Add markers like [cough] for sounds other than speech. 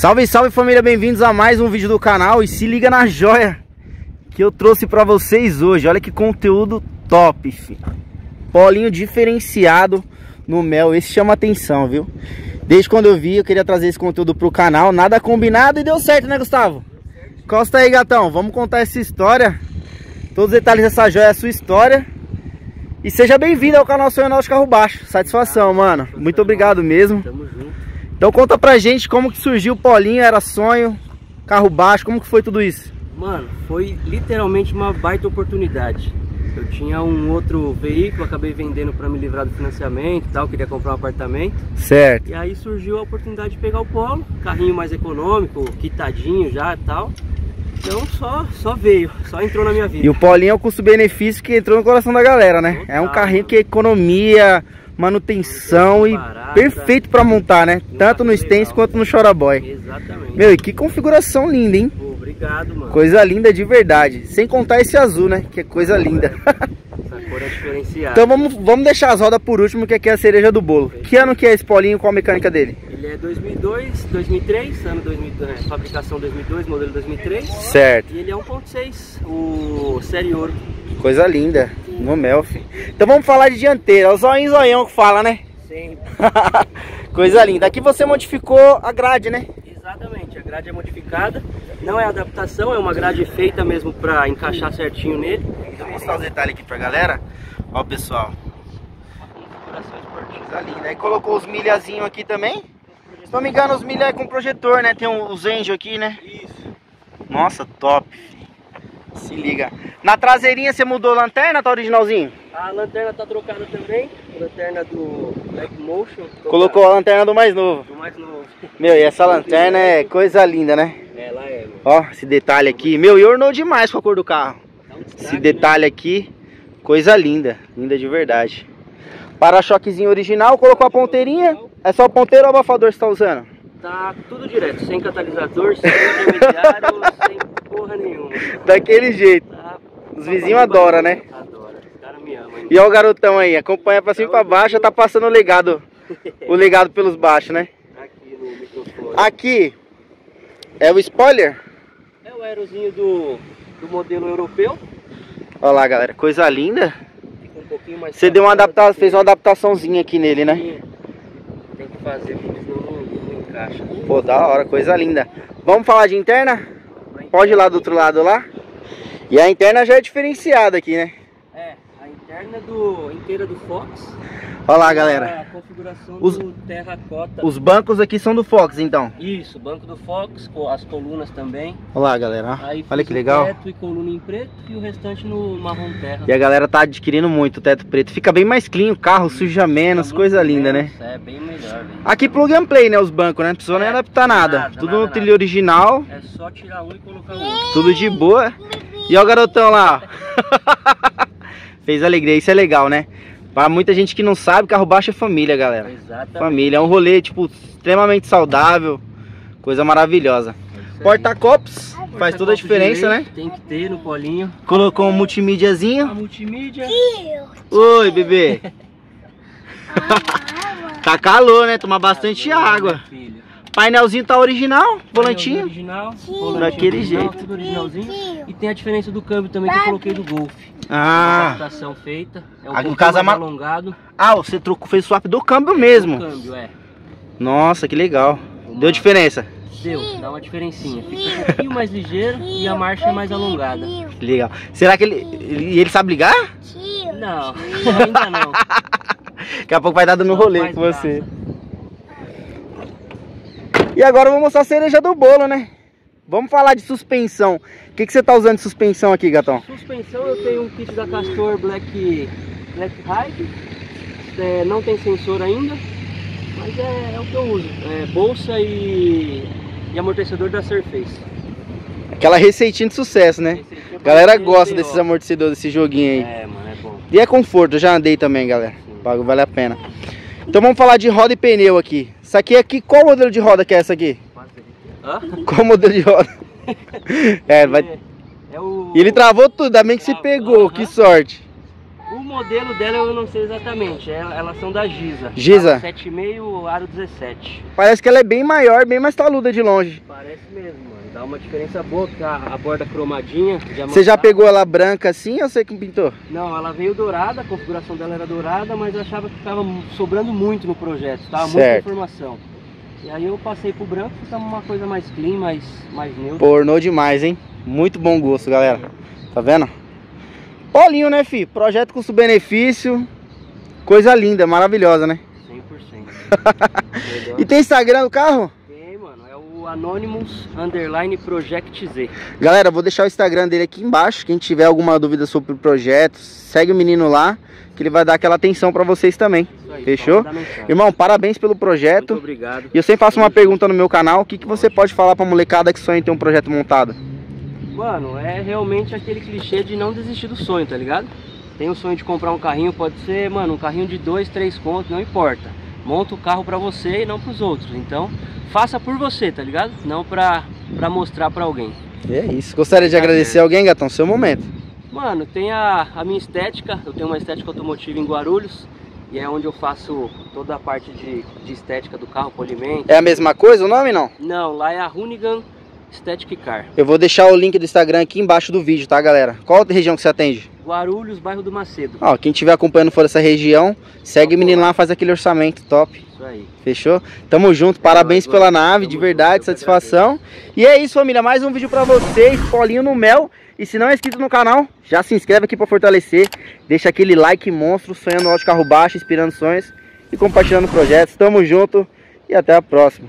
Salve, salve família, bem-vindos a mais um vídeo do canal e se liga na joia que eu trouxe pra vocês hoje. Olha que conteúdo top, filho. Polinho diferenciado no mel, esse chama atenção, viu? Desde quando eu vi, eu queria trazer esse conteúdo pro canal, nada combinado e deu certo, né, Gustavo? Costa aí, gatão, vamos contar essa história. Todos os detalhes dessa joia é a sua história. E seja bem-vindo ao canal Sonho de Carro Baixo. Satisfação, mano. Muito obrigado mesmo. Tamo junto. Então conta pra gente como que surgiu o Polinho, era sonho, carro baixo, como que foi tudo isso? Mano, foi literalmente uma baita oportunidade. Eu tinha um outro veículo, acabei vendendo para me livrar do financiamento e tal, queria comprar um apartamento. Certo. E aí surgiu a oportunidade de pegar o Polo, carrinho mais econômico, quitadinho já e tal. Então só, só veio, só entrou na minha vida. E o Polinho é o custo-benefício que entrou no coração da galera, né? Total, é um carrinho mano. que é economia, manutenção e Barata. perfeito pra montar, né? Tanto no. Stance quanto no Choraboy. Exatamente. Meu, e que configuração linda, hein? Pô, obrigado, mano. Coisa linda de verdade. Sem contar esse azul, né? Que é coisa linda. [laughs] Essa cor é diferenciada. então vamos, vamos deixar as rodas por último, que aqui é a cereja do bolo. Que ano que é esse Polinho? Qual a mecânica dele? Ele é 2002, 2003, ano 2002, é, fabricação 2002, modelo 2003. Certo. E ele é 1.6, o série ouro. Coisa linda. No mel, filho. Então vamos falar de dianteira. É o zoinho zoião que fala, né? Sempre. [laughs] Coisa linda. Aqui você modificou a grade, né? Exatamente, a grade é modificada, não é adaptação, é uma grade feita mesmo para encaixar certinho nele. Vou mostrar os detalhes aqui pra galera. Ó, pessoal. Coisa linda. Aí colocou os milhazinhos aqui também. Se não me engano, os milha é com projetor, né? Tem um- os Angel aqui, né? Isso. Nossa, top. Se liga. Na traseirinha você mudou a lanterna, tá originalzinho? A lanterna tá trocada também, lanterna do Black Motion. Colocou a lanterna do mais novo. do mais novo. Meu, e essa lanterna é coisa linda, né? Ela é, mano. Ó, esse detalhe aqui. Meu, e ornou demais com a cor do carro. Um destaque, Esse detalhe aqui, coisa linda, linda de verdade. Para-choquezinho original, colocou a ponteirinha. É só o ponteiro ou o abafador que você tá usando? né? Tá tudo direto, sem catalisador, sem intermediário. [laughs] Daquele jeito. Os vizinhos adoram, né? Adora, os caras me amam. hein? E ó o garotão aí, acompanha pra cima e pra baixo, tá passando o legado, o legado pelos baixos, né? Aqui no microfone. Aqui é o spoiler. É o aerozinho do, do modelo europeu. Olha lá, galera, coisa linda. Fica um pouquinho mais Você deu uma adaptação, de- fez uma adaptaçãozinha aqui nele, né? Tem que fazer, porque senão não, não encaixa. Pô, da hora, coisa linda. Vamos falar de interna? Pode ir lá do outro lado lá. E a interna já é diferenciada aqui, né? Interna do, inteira do Fox. Olha lá, galera. A configuração Os- do terracota. Os bancos aqui são do Fox, então. Isso, banco do Fox, as colunas também. Olha lá, galera. Aí Olha que legal. teto e coluna em preto e o restante no marrom terra. E a galera tá adquirindo muito o teto preto. Fica bem mais clean, o carro suja menos, Fica coisa linda, né? menos, É, bem melhor, velho. Aqui plug and play, né? Os bancos, né? Não precisou nem É, adaptar nada. nada, Tudo nada, no trilho original, É só tirar um e colocar outro. tudo de boa. E ó o garotão lá, ó. [laughs] Fez alegria, isso é legal, né? Pra muita gente que não sabe, carro baixo é família, galera. Exatamente. Família, é um rolê, tipo, extremamente saudável. Coisa maravilhosa. É. Porta-copos, faz toda a diferença, né? Tem que ter no polinho. Colocou um A multimídiazinho. multimídia. Oi, bebê. [laughs] Tá calor, né? Tomar bastante água. Filho. Painelzinho tá original, volantinho. Original, Daquele original, jeito. Tudo originalzinho. E tem a diferença do câmbio também que eu coloquei do Golf. Ah, Adaptação feita. É um Ah, no pouquinho caso, a mais ma- alongado. ah, você trocou, fez swap do câmbio mesmo. O câmbio, é. Nossa, que legal. Uma- Deu diferença. Deu, dá uma diferencinha. Fica um pouquinho mais ligeiro e a marcha é mais alongada. Legal. Será que ele, ele, ele sabe ligar? Não, [laughs] ainda não. [laughs] Daqui a pouco vai dar dando Só rolê com você. graça. E agora eu vou mostrar a cereja do bolo, né? Vamos falar de suspensão. O que, que você tá usando de suspensão aqui, gatão? Suspensão eu tenho um kit da Castor Black, Black Ride. É, não tem sensor ainda, mas é, é o que eu uso. É, bolsa e, e amortecedor da Surface. Aquela receitinha de sucesso, né? Esse aqui é A galera gosta desses amortecedores, desse joguinho aí. É, mano, é bom. E é conforto, eu já andei também, galera. Pago, vale a pena. Então vamos falar de roda e pneu aqui. Isso aqui é aqui, qual modelo de roda que é essa aqui? Hã? Qual modelo de roda? [laughs] é, vai... É, é o, E ele travou tudo, ainda bem que se pegou, aham. que sorte. o modelo dela eu não sei exatamente. Ela- Elas são da Giza. Giza? Aro 7,5, aro 17. Parece que ela é bem maior, bem mais taluda de longe. Parece mesmo, mano. Dá uma diferença boa, porque a, a borda cromadinha. Você já pegou ela branca assim ou você que pintou? Não, ela veio dourada, a configuração dela era dourada, mas eu achava que ficava sobrando muito no projeto, tava muita informação. E aí eu passei pro branco, fica uma coisa mais clean, mais, mais neutra. Pornou demais, hein? Muito bom gosto, galera. Tá vendo? Polinho, né, fi? Projeto custo-benefício. Coisa linda, maravilhosa, né? 100%. [laughs] Melhor. E tem Instagram do carro? Tem, mano, é o Anonymous Underline Project Z. Galera, vou deixar o Instagram dele aqui embaixo. Quem tiver alguma dúvida sobre o projeto, segue o menino lá, que ele vai dar aquela atenção pra vocês também. Aí, Fechou? Irmão, parabéns pelo Muito projeto. obrigado. E eu sempre faço uma pergunta no meu canal. O que, que você pode falar pra molecada que sonha em ter um projeto montado? Mano, é realmente aquele clichê de não desistir do sonho, tá ligado? Tem o sonho de comprar um carrinho, pode ser, mano, um carrinho de dois, três contos, não importa. Monta o carro pra você e não pros outros. Então, faça por você, tá ligado? Não pra, pra mostrar pra alguém. E é isso. Gostaria de agradecer alguém, gatão? Seu momento. Mano, tem a, a minha estética, eu tenho uma estética automotiva em Guarulhos. E é onde eu faço toda a parte de, de estética do carro, polimento. É a mesma coisa o nome não? Não, lá é a Hoonigan Aesthetic Car. Eu vou deixar o link do Instagram aqui embaixo do vídeo, tá, galera? Qual região que você atende? Guarulhos, bairro do Macedo. Ó, quem estiver acompanhando for dessa região, segue o menino lá, faz aquele orçamento top. Isso aí. Fechou? Tamo junto, parabéns pela nave, de verdade, junto, satisfação. E é isso, família, mais um vídeo pra vocês, Polinho no Mel. E se não é inscrito no canal, já se inscreve aqui pra fortalecer. Deixa aquele like monstro, sonhando alto carro baixo, inspirando sonhos e compartilhando projetos. Tamo junto e até a próxima.